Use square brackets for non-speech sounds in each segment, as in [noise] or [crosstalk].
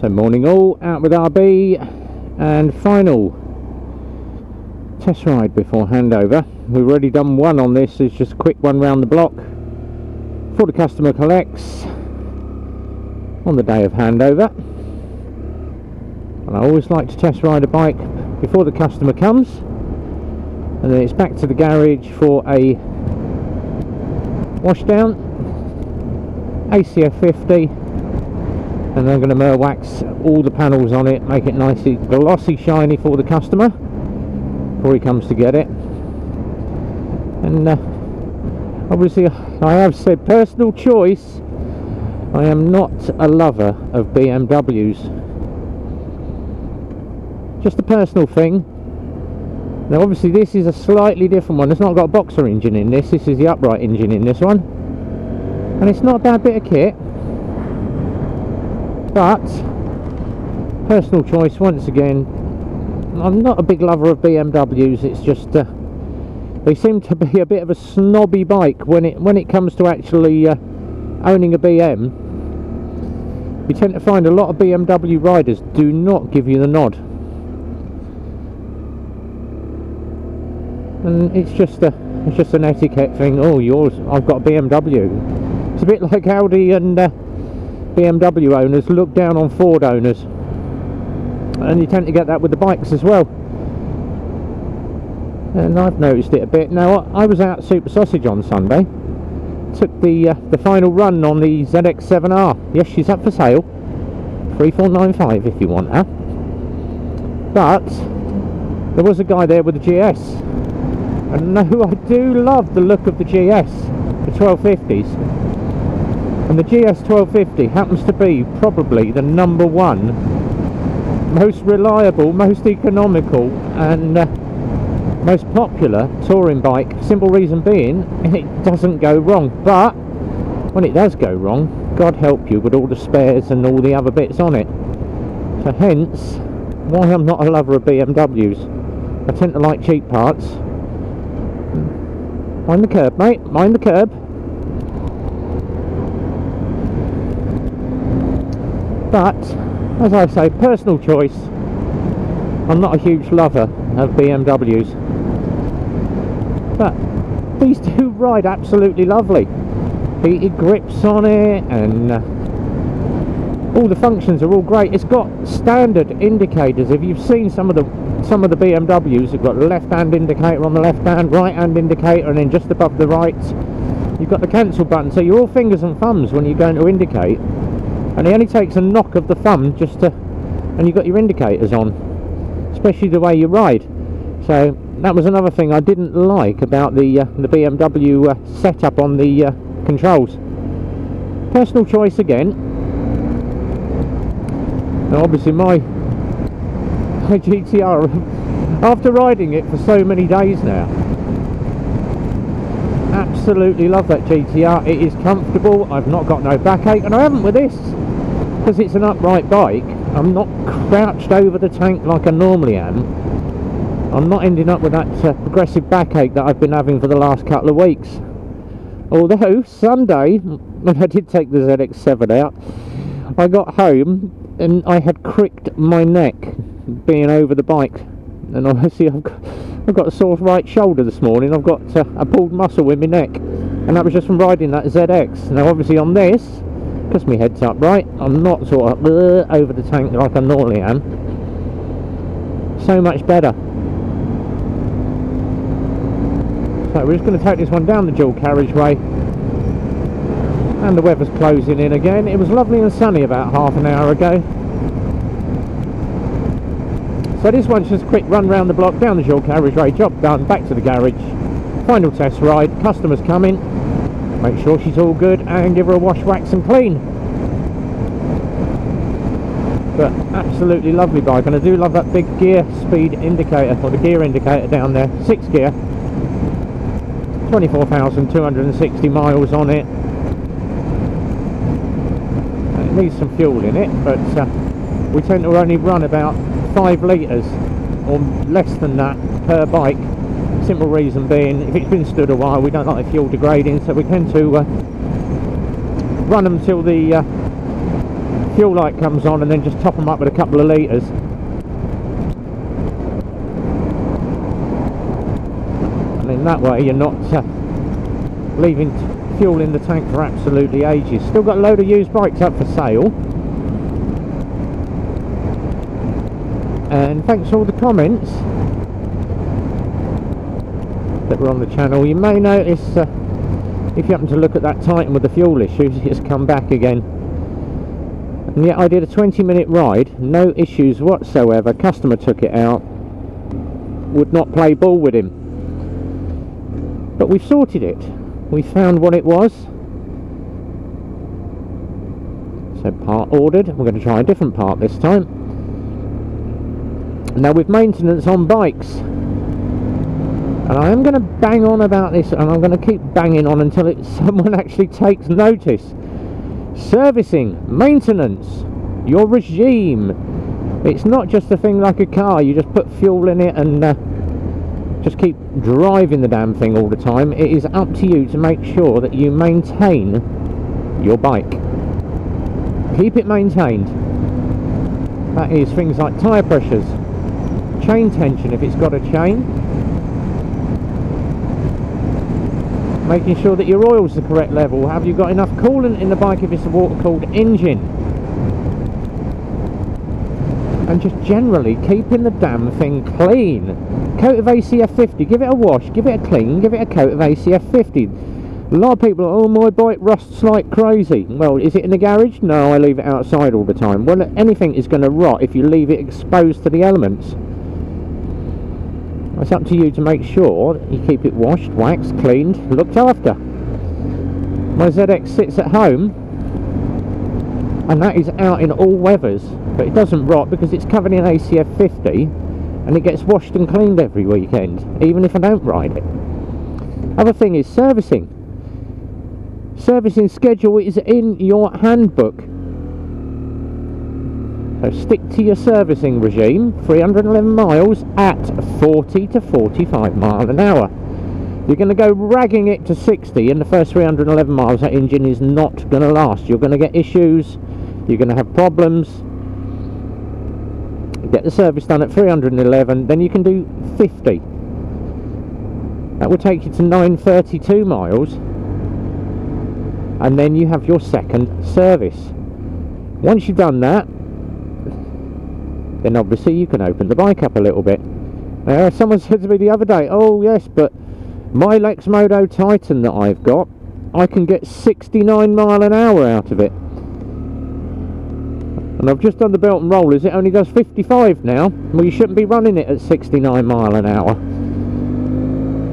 So morning all, out with RB and final test ride before handover. We've already done one on this, it's just a quick one round the block before the customer collects on the day of handover. And I always like to test ride a bike before the customer comes and then it's back to the garage for a washdown ACF 50 and I'm going to wax all the panels on it make it nicely glossy shiny for the customer before he comes to get it. And uh, obviously I have said personal choice. I am not a lover of BMWs just a personal thing. Now obviously this is a slightly different one. It's not got a boxer engine in this. This is the upright engine in this one. And it's not a bad bit of kit but personal choice once again I'm not a big lover of BMWs it's just uh, they seem to be a bit of a snobby bike when it when it comes to actually uh, owning a BM you tend to find a lot of BMW riders do not give you the nod. And it's just a it's just an etiquette thing. Oh yours I've got a BMW it's a bit like Audi and uh, BMW owners look down on Ford owners. And you tend to get that with the bikes as well. And I've noticed it a bit. Now I was out Super Sausage on Sunday. Took the uh, the final run on the ZX7R yes she's up for sale. 3495 if you want her but there was a guy there with a GS and [laughs] no, I do love the look of the GS, the 1250s. And the GS 1250 happens to be probably the number one most reliable, most economical and uh, most popular touring bike. Simple reason being, [laughs] it doesn't go wrong. But when it does go wrong, God help you with all the spares and all the other bits on it. So hence, why I'm not a lover of BMWs. I tend to like cheap parts Mind the curb, mate. Mind the curb. But, as I say, personal choice. I'm not a huge lover of BMWs. But these [laughs] do ride absolutely lovely. Heated grips on it and uh, all the functions are all great. It's got standard indicators. If you've seen some of the some of the BMWs have got left hand indicator on the left hand, right hand indicator, and then just above the right, you've got the cancel button. So you're all fingers and thumbs when you're going to indicate, and it only takes a knock of the thumb just to, and you've got your indicators on, especially the way you ride. So that was another thing I didn't like about the uh, the BMW uh, setup on the uh, controls. Personal choice again. Now obviously my my GTR after riding it for so many days now absolutely love that GTR it is comfortable I've not got no backache and I haven't with this because it's an upright bike I'm not crouched over the tank like I normally am. I'm not ending up with that uh, progressive backache that I've been having for the last couple of weeks. Although Sunday [laughs] when I did take the ZX7 out I got home and I had cricked my neck being over the bike. And obviously I've got, I've got a sore right shoulder this morning. I've got uh, a pulled muscle in my neck. And that was just from riding that ZX now obviously on this because my head's up. Right I'm not sort of uh, over the tank like I normally am. So much better. So we're just going to take this one down the dual carriageway. And the weather's closing in again. It was lovely and sunny about half an hour ago. So this one's just a quick run round the block, down the dual carriageway, job done, back to the garage. Final test ride, customer's coming. Make sure she's all good and give her a wash, wax and clean. But absolutely lovely bike and I do love that big gear speed indicator, or the gear indicator down there, 6 gear. 24,260 miles on it. It needs some fuel in it, but uh, we tend to only run about five litres or less than that per bike simple reason being if it's been stood a while we don't like the fuel degrading so we tend to uh, run them till the uh, fuel light comes on and then just top them up with a couple of litres. And in that way you're not uh, leaving fuel in the tank for absolutely ages. Still got a load of used bikes up for sale. And thanks for all the comments on the channel. You may notice uh, if you happen to look at that Titan with the fuel issues, [laughs] it's come back again. And yet I did a 20 minute ride, no issues whatsoever. Customer took it out, would not play ball with him. But we've sorted it. We found what it was. So part ordered. We're going to try a different part this time. Now with maintenance on bikes, and I am going to bang on about this and I'm going to keep banging on until it, [laughs] someone actually takes notice. Servicing maintenance your regime. It's not just a thing like a car you just put fuel in it and uh, just keep driving the damn thing all the time. It is up to you to make sure that you maintain your bike. Keep it maintained. That is things like tyre pressures chain tension if it's got a chain making sure that your oil's the correct level. Have you got enough coolant in the bike if it's a water cooled engine? And just generally keeping the damn thing clean. Coat of ACF 50 give it a wash give it a clean give it a coat of ACF 50 a lot of people oh my bike rusts like crazy. Well is it in the garage? No I leave it outside all the time. Well anything is going to rot if you leave it exposed to the elements it's up to you to make sure you keep it washed, waxed, cleaned, looked after. My ZX sits at home and that is out in all weathers but it doesn't rot because it's covered in ACF 50 and it gets washed and cleaned every weekend even if I don't ride it. Other thing is servicing. Servicing schedule is in your handbook so stick to your servicing regime, 311 miles at 40 to 45 mile an hour. You're going to go ragging it to 60 in the first 311 miles, that engine is not going to last. You're going to get issues, you're going to have problems. Get the service done at 311, then you can do 50. That will take you to 932 miles. And then you have your second service. Once you've done that, then obviously you can open the bike up a little bit. Uh, someone said to me the other day, oh yes, but my Lexmoto Titan that I've got, I can get 69 mile an hour out of it. And I've just done the belt and rollers, it only does 55 now. Well, you shouldn't be running it at 69 mile an hour.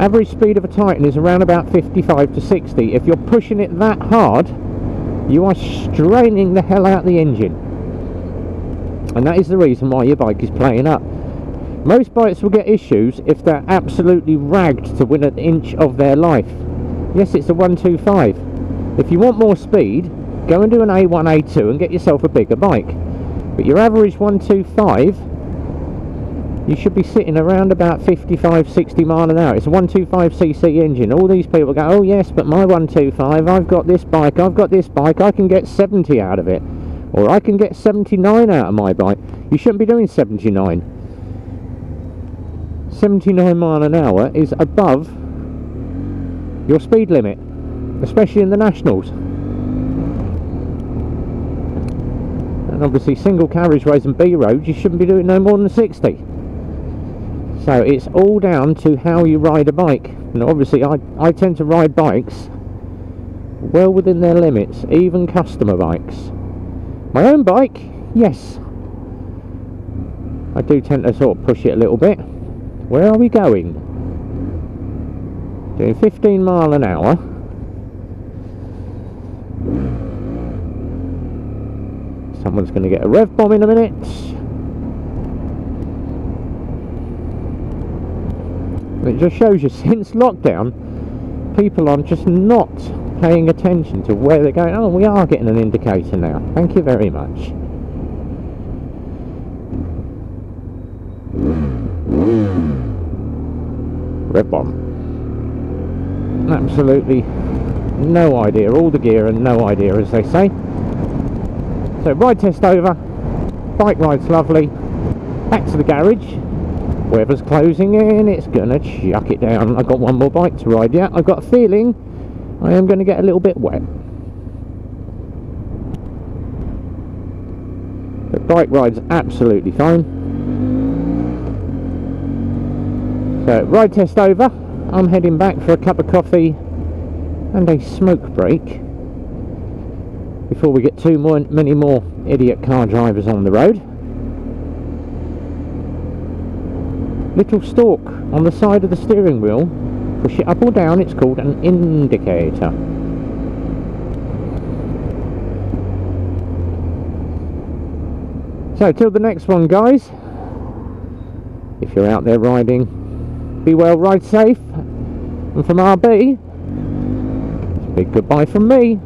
Average speed of a Titan is around about 55 to 60. If you're pushing it that hard, you are straining the hell out the engine and that is the reason why your bike is playing up. Most bikes will get issues if they're absolutely ragged to win an inch of their life. Yes it's a 125 if you want more speed go and do an A1 A2 and get yourself a bigger bike. But your average 125 you should be sitting around about 55 60 mile an hour. It's a 125cc engine. All these people go oh yes but my 125 I've got this bike I've got this bike I can get 70 out of it or I can get 79 out of my bike. You shouldn't be doing 79. 79 mile an hour is above your speed limit, especially in the nationals. And obviously single carriageways and B roads, you shouldn't be doing no more than 60. So it's all down to how you ride a bike. And obviously I, I tend to ride bikes well within their limits, even customer bikes. My own bike, yes. I do tend to sort of push it a little bit. Where are we going? Doing 15 mile an hour. Someone's going to get a rev bomb in a minute. It just shows you since lockdown, people are just not paying attention to where they're going. Oh, we are getting an indicator now. Thank you very much. Rev bomb. Absolutely no idea. All the gear and no idea, as they say. So ride test over, bike ride's lovely, back to the garage, weather's closing in, it's gonna chuck it down. I've got one more bike to ride yet, I've got a feeling I am going to get a little bit wet. The bike ride's absolutely fine. So ride test over, I'm heading back for a cup of coffee and a smoke break before we get too more, many more idiot car drivers on the road. Little stalk on the side of the steering wheel. Push it up or down, it's called an indicator. So, till the next one, guys. If you're out there riding, be well, ride safe. And from RB, big goodbye from me.